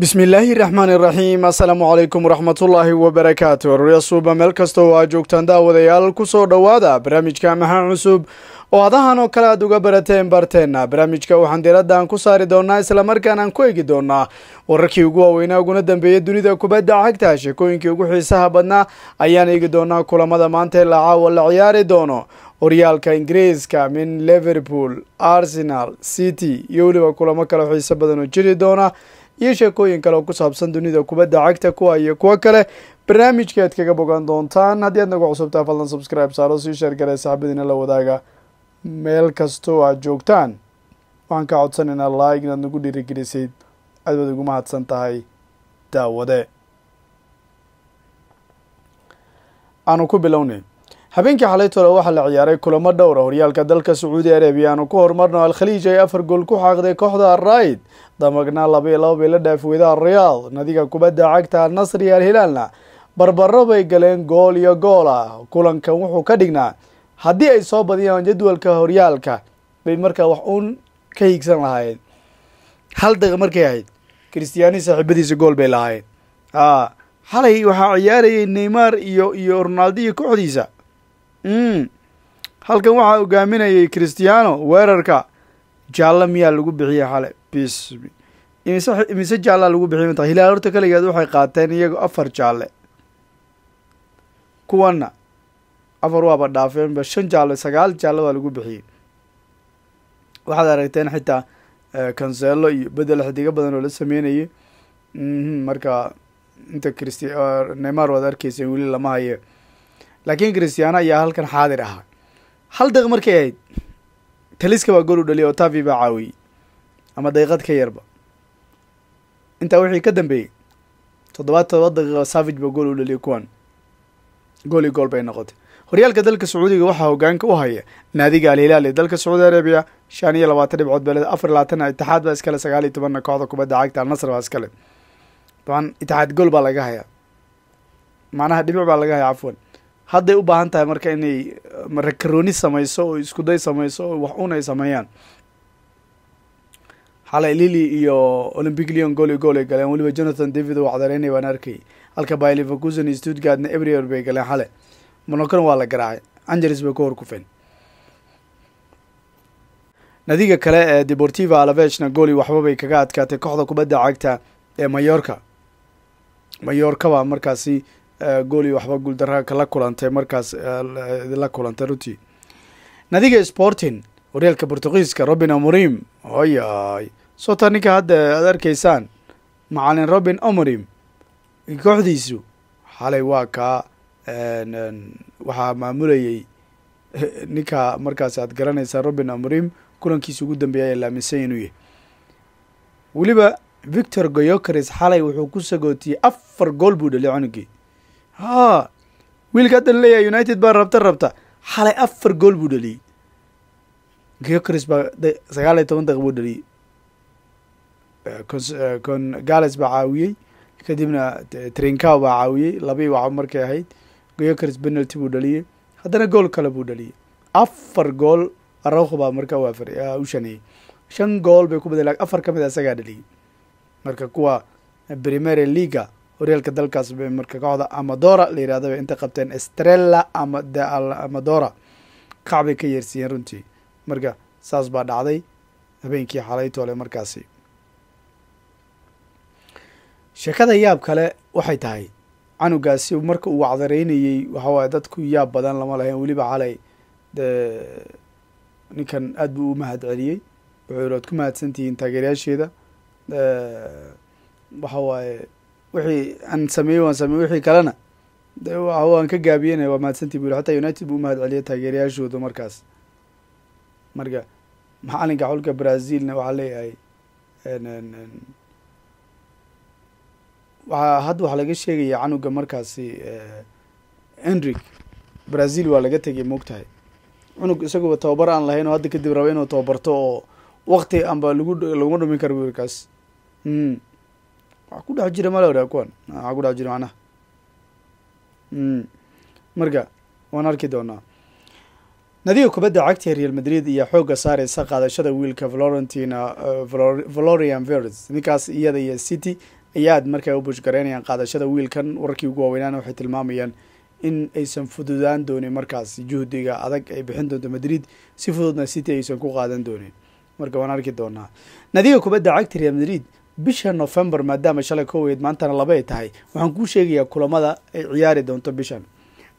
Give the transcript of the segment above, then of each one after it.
bismi illaahi raxmaan iraxiim assalaamu calaykum waraxmatullaahi wabarakaatu aroorya suuba meel kasta oo aad joogtaan daawadayaal ku soo dhowaada barnaamijka maxaa cusub. Oo adahan oo kale aad uga barateen barteenna. Barnaamijka waxaan diiraddan ku saari doonaa islamarkaan aan ku eegi doonaa wararkii ugu waaweynaa uguna dambeeya dunida kubadda cagta sheekooyinkii ugu xiisaha badnaa ayaan eegi doonaa kulamada maanta ilaa caawa la ciyaari doono. Horyaalka ingiriiska min liverpool arsenal city iyo weliba kulamo kale xiiso badan oo jiri doona iyo sheekooyin kale oo ku saabsan dunida kubadda cagta kuwa iyo kuwo kale. Barnaamijka aad kaga bogan doontaan. Haddii aad nagu cusubtaa fadlan subscribe saaro sii sheergare saxbadiina la wadaaga. Meel kastoo aad joogtaan waxaan ka codsanaynaa like inaad nagu dhiirigelisid. Aad baad ugu mahadsan tahay daawade. Aanu ku bilownay habeenkii xalaytole waxaa la ciyaaray kulamo dhowra horyaalka dalka sacuudi arabiya aanu ku horumarno alkhaliij ay afar gool ku xaaqday kooxda alraid damagna laba iyo laba bay la dhaaf weyda alriyaad nadiga kubadda cagta alnasr iyo alhilaalna barbaro bay galeen gool iyo gool ah. Kulankan wuxuu ka dhignaa haddii ay soo badiyaan jadwalka horyaalka bay markaa wax uun ka hiigsan lahaayeen. Hal daqiiq markay ahayd christiyaani saaxiibadiisa gool bay lahaayeen. Xalay waxaa ciyaarayay neymar iyo iyo ronaldo kooxdiisa halkan waxaa hogaaminayay christiano weerarka jaallo miyaa lagu bixiyey xale. Bis imise imise jaallaa lagu bixiyay mata hilaal horta kaligeed waxay qaateen iyago afar jaalle. Kuwana afar waaba dhaafeenba shan jaalle sagaal jaalle waa lagu bixiyey waxaad aragteen xitaa kanseelo iyo bedel xidigo badan oo la sameynayay. Marka inta christi neymar waad arkeyseen weli lama haye laakiin christiano ayaa halkan xaadir ahaa. Hal daqiiq markay ahayd taliska baa gool u dhaliyay oo tavi baa caawiyey ama daqiiqad ka yarba. Intaa wixii ka dambeeyey toddobaad todoba daqiiqa savage baa gool u dhaliyay kuwan. Gool iyo gool bay noqotay. Horyaalka dalka sacuudiga waxaa hogaanka u haya naadiga alhilaal ee dalka sacuudi arabiya shan iyo labaatan dhibcood leeda afar labaatan itixaad baa iskale sagaal iyo tobanna kooxda kubadda cagta alnasr baa iskale daban itixaad gool baa laga hayaa. Macnaha dhibic baa laga hayaa cafwan hadday u baahan tahay marka inay rakarooni samayso oo iskuday samayso oo wax un ay sameeyaan. Xalay lili iyo olympic leon gool iyo gool ay galeen. Weliba jonathan david oo wacdareynay baan arkayay halka by leverkusen iyo stuttgartna everyer bay galeen xale monocon waa la garaacay. Angeles bay ku hor kufeen. Nadiga kale ee deportiva alavechna gooli waxba bay kaga adkaatay kooxda kubadda cagta ee mayorka mayorka baa markaasi gooli waxba guuldarra kala kulantay markaas la kulantay runtii nadiga sporting horyaalka portugiiska robin amorim. Oyay sota ninka hadda aad arkaysaan macalin robin amorim. Kooxdiisu xalay waa kaa waxaa maamulayay ninka markaas aad garanaysaa robin amorim kulankiisa ugu dambeeya ayaa laaminsan inuu yahay. Weliba victor goyocaris xalay wuxuu ku sagootiyey afar gool buu dhaliy cunugii ha wiilka haddan leeyahay united baa rabta rabta. Xalay afar gool buu dhaliyey goyocaris baa sagaal iyo toban daqiq buu dhaliyey con gales baa caawiyey kadibna trincow baa caawiyey labii waxa markay ahayd. Goyocaris penalty buu dhaliyey haddana gool kale buu dhaliyey afar gool arauho baa waafar u shaneeyey shan gool bay ku badan laakiin afar ka mid a isagaa dhaliyey marka kuwa primere leaga horyaalka dalkaas marka kooxda amadora la yirahda bay inta qabteen estrella ama amadora. Kac ka yeersiiyeen runtii. Marka saas baa dhacday habeenkii xalaytoole markaasi. Sheekada yaab kale waxay tahay canugaasi marka uu wacdareynayey waxawaaye dadku yaab badan lama lahayn weliba xalay dee ninkan aad buu u mahad celiyey. Wuxuu yiri waad ku mahadsantihiin taageerayaasheeda. Waxa waaye wixii aan sameeyey waan sameeyey wixii kalena. De waan ka gaabiyena waa mahadsantii bu yiri xataa united buu umahad celiyay taageerayaashooda markaas. Marka macalinka xulka brazilna waxaa leeyahay waa hadda waxaa laga sheegaya canuga markaasi enric brazil waa laga tegay moogtahay cunug isaguba tababar aan lahayn oo hadda kadib raba inuu tababarto oo wakti anba lagu laguma dhumin kara bu kaas waa ku dhex jira mala oraa kuwan waa ku dhex jira macnaha marka waan arki doonaa nadiga kubadda cagta real madrid iyo xoogga saareysa qaadashada wiilka florentina valorian vers ninkaas iyada iyo city ayaa aad markaa u bushgaraynayaan qaadashada wiilkan wararkii ugu waaweynaana waxay tilmaamayaan in aysan fududaan doonin markaas juhdiga adag ay bixin doonto madrid si fududna city aysan ku qaadan doonin. Marka waan arki doonaa. Nadiga kubadda cagta real madrid bisha november maadaama shalay koweyd maantana laba ay tahay waxaan kuu sheegayaa kulamada ay ciyaari doonto bishan.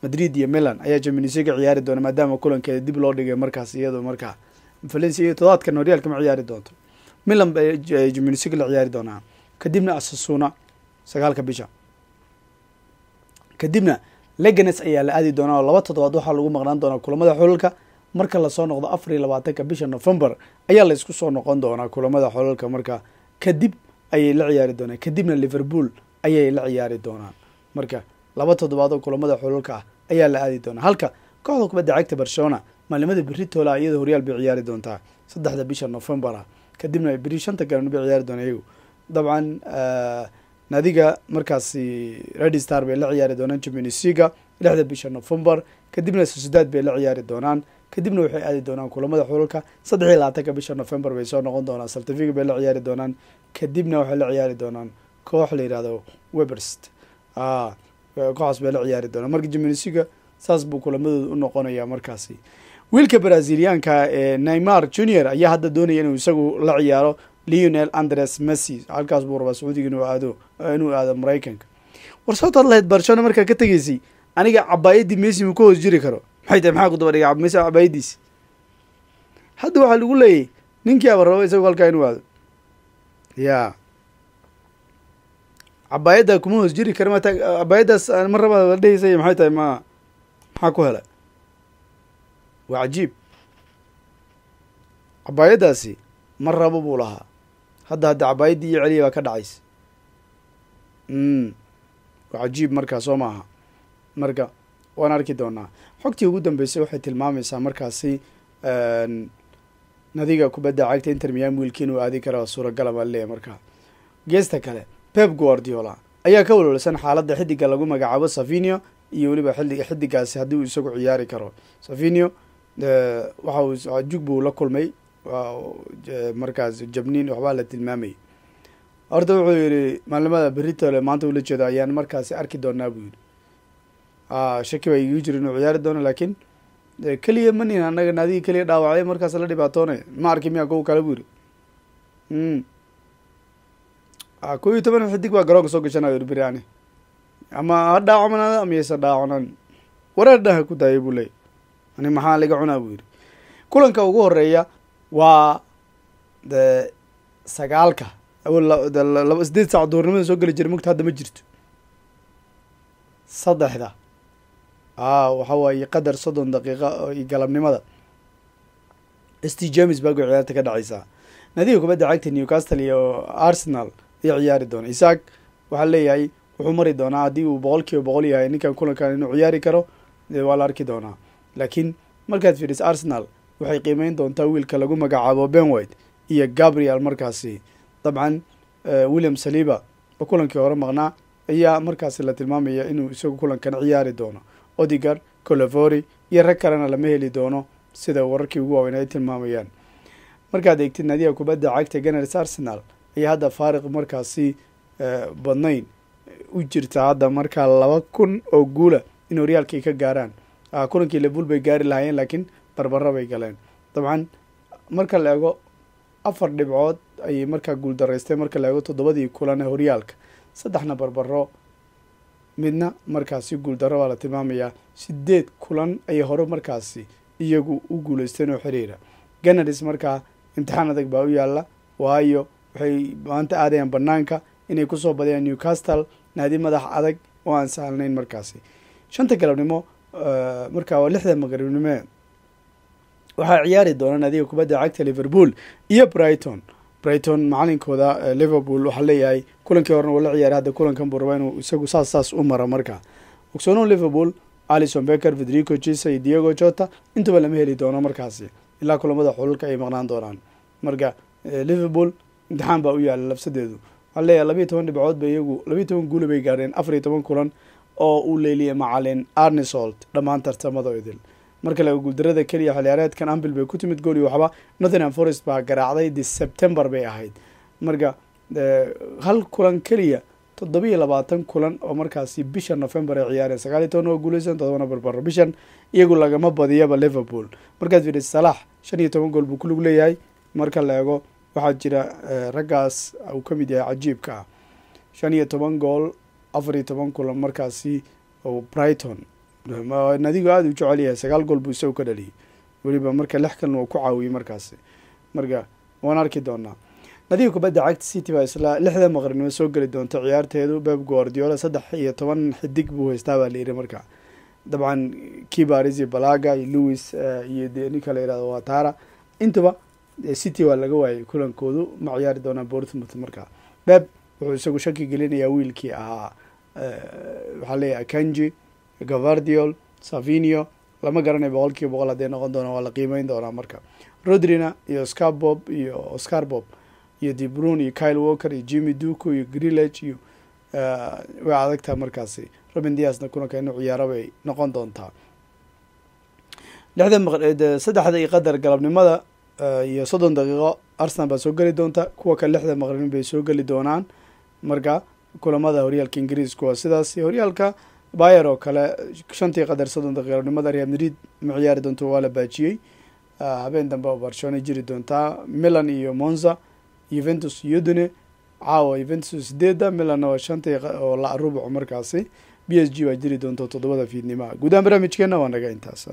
Madrid iyo milan ayaa jaminisiga ciyaari doona maadaama kulankeeda dib loo dhigay markaas iyado markaa valencia iyo todobaadkan horyaalka ma ciyaari doonto. Milan jaminisiga la ciyaari doonaa. Kadibna asasuuna sagaalka bisha. Kadibna leganes ayaa la aadi doonaa oo laba toddobaad waxaa lagu maqnaan doonaa kulamada xulalka. Marka la soo noqdo afar iyo labaatanka bisha november ayaa la isku soo noqon doonaa kulamada xulalka marka kadib ayay la ciyaari doonaan. Kadibna liverpool ayay la ciyaari doonaan. Marka laba toddobaad oo kulamada xulalka ah ayaa la aadi doonaa. Halka kooxda kubadda cagta barcelona maalimada beri toola iyada horyaal bay ciyaari doontaa saddexda bisha november ah. Kadibna beri shanta galabni bay ciyaari doonaa iyagu dabcan nadiga markaasi redi star bay la ciyaari doonaan jaminisiga lixda bisha november. Kadibna sociedad bay la ciyaari doonaan kadibna waxay aadi doonaan kulamada xulalka saddex iyo labaatanka bisha november bay soo noqon doonaan. Saltafiga bay la ciyaari doonaan. Kadibna waxay la ciyaari doonaan koox la yihahdo weberst. Kooxaas bay la ciyaari doonaan. Marka jaminisiga saas buu kulamadooda u noqonaya markaasi. Wiilka braziliyaanka ee neymar junior ayaa hadda doonaya inuu isagu la ciyaaro leonel andres messy halkaas buu rabaa sacuudiga inuu aado inuu aado maraykanka. War sababtaad lahayd barcelona markaa ka tegeysay aniga cabaayadii messi mu ka hoos jiri karo maxay tahay maxaa ku daba dhigay messi cabaayadiisi hadda waxaa lagu leeyahy ninkii aba rabo isagu halkaa inuu aado. Ya cabaayadda kuma hoos jiri kara mata cabaayaddaas ma raba la dheheysay maxay tahay? Ma maxaa ku helay? Waa cajiib. Cabaayaddaasi ma rabo buu lahaa. Hadda hadda cabaayaddii iyo celiya baa ka dhacaysa. Waa cajiib markaa soo maaha. Marka waan arki doonaa. Xogtii ugu dambeysay waxay tilmaamaysaa markaasi nadiga kubadda cagta inter miami wiilki inuu aadi kara suuragala baa leeyahy markaa geesta kale pep guardiola ayaa ka walwalsan xaaladda xidiga lagu magacaabo savinio iyo weliba xilliga xidigaasi haddii uu isagu ciyaari karo. Savinio waxa uu jug buu la kulmay markaas jabniin waxbaa la tilmaamayay horta wuxuu yihi maalimada beritole maanta ula jeedo ayaan markaasi arki doonaa buu yihi shaki baa igu jira inuu ciyaari doono laakiin keliya manin anaga naadigi keliya dhaawacday markaas la dhibaatoonay ma arki miya kuwa kale buu yihi kow iyo toban xidig baa garoonka soo gashanayo yiri beri ani ama ha dhaacmanaada ama yaysa dhaacanan wareer dhaha ku daayay buu leeyay ani maxaa laga cunaa buu yidhi kulanka ugu horreeya waa de sagaalka laba sideed saac duurnimada soo geli jira mugta hadda ma jirto saddexda a waxa waaye qadar soddon daqiiqa galabnimada. St james baa go ciyaarta ka dhacaysaa nadiga kubadda cagta newcastle iyo arsenal ayaa ciyaari doona isaak waxaa leeyahay wuxuu mari doonaa haddii uu boqol kiiba boqol yahay ninkan kulankan inuu ciyaari karo waa la arki doonaa. Laakiin markaad fiiriso arsenal waxay qiimeyn doontaa wiilka lagu magacaabo ben white iyo gabriel markaasi. Dabcan william saliba oo kulankii hore maqnaa ayaa markaasi la tilmaamaya inuu isagu kulankan ciyaari doono odigar colevori iyo rag kalena lama heli doono sida wararkii ugu waaweyn ay tilmaamayaan markaad eegtid naadiga kubadda cagta ganars arsenal. Ayaa hadda faariq markaasi badnayn. U jirta hadda markaa laba kun oo guula in horyaalka ka gaaraan. Kulankii liverpool bay gaari lahaayeen laakiin barbaro bay galeen. Dabcan marka la eego afar dhibcood ayay markaa guuldaraysteen marka la eego toddobadii kulan ee horyaalka saddexna barbaro midna markaasi guuldaro baa la tilmaamayaa sideed kulan ayay hore markaasi iyagu u guuleysteen oo xiriira. Ganadis markaa imtixaan adag baa u yaalla waayo waxay maanta aadayaan banaanka inay ku soo badiyaan newcastle naadi madax adag oo aan sahalnayn markaasi. Shanta galabnimo markaa waa lixda maqribnimo waxaa ciyaari doona naadiga kubadda cagta liverpool iyo brighton brighton macalinkooda liverpool waxaa leeyahay kulankii horena uu la ciyaaray hadda kulankan buu rabaa inuu isagu saas saas u maro markaa ogsoono liverpool alison becker federico chisa iyo diego jota intuba lama heli doono markaasi ilaa kulamada xululka ay maqnaan doonaan. Marka liverpool imtixaan baa u yaalla labsadeedu. Waxaa leeyahay labiiyo toban dhibcood ba iyagu labiiyo toban guula bay gaadheen afar iyo toban kulan oo uu leeliyay macalin arnesolt dhammaan tartamada idil marka laga guuldarada keliya xilciyaareedkan ambil bay ku timid gool iyo waxba. Northingham forest baa garaacday de september bay ahayd. Marka hal kulan keliya toddobiiyo labaatan kulan oo markaasi bisha november ay ciyaareen. Sagaal iyo toban oo guuleysan todobana barbaro bishan iyagu lagama badiyaba liverpool. Markaad fiiri salaax shan iyo toban gool buu ku lug leeyahay. Marka la eego waxaa jira raggaas uu ka mid yahay cajiibka. Shan iyo toban gool afar iyo toban kulan markaasi brighton nadigu aada u jecel yahay sagaal gool buu isagu ka dhaliyay. Weliba marka lix kalna uu ku caawiyey markaasi. Marka waan arki doonaa. Nadiga kubadda cagta city baa isla lixda maqribnimo soo geli doonta ciyaarteedu beb guardiola saddex iyo toban xidig buu haystaa baa layidhi marka. Dabcan kibaris iyo balaga iyo lewis iyo ninka la yihahdo watara intuba city waa laga waayay kulankoodu ma ciyaari doonaa bortmouth marka. Beb wuxuu isagu shaki gelinayaa wiilkii ahaa waxaa leeyahay akanji gavardiol savinio lama garanayo boqol kiiba boqol hadday noqon doona waa la qiimeyn doonaa marka. Rodrina iyo oscar bob iyo oscar bob iyo debrun iyo kyle walker iyo jimmy duco iyo grillage iyo way adagtaha markaasi. Robin diasna kulanka inuu ciyaaro bay noqon doontaa. Lixda saddexda iyo qadar galabnimada iyo soddon daqiiqo arsenal baa soo geli doonta. Kuwa kale lixda maqribin bay soo geli doonaan. Marka kulamada horyaalka ingiriisku waa sidaas. Horyaalka bayer oo kale shantii qadar soddon daqiiqo galabnimada real madrid ma ciyaari doonto waa la baajiyey. Habeen dambe oo barcelona jiri doontaa milan iyo monza yuventus yudune caawa yuventus sideedda milanna waa shantii oo la rubuc markaasi b s g baa jiri doonta toddobada fiidnimaha guudahaan barnaamijkeena waa naga intaas